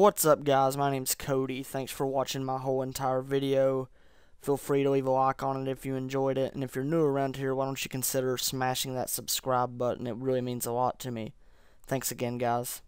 what's up guys, my name's Cody. Thanks for watching my whole entire video. Feel free to leave a like on it if you enjoyed it. And if you're new around here, why don't you consider smashing that subscribe button. It really means a lot to me. Thanks again guys.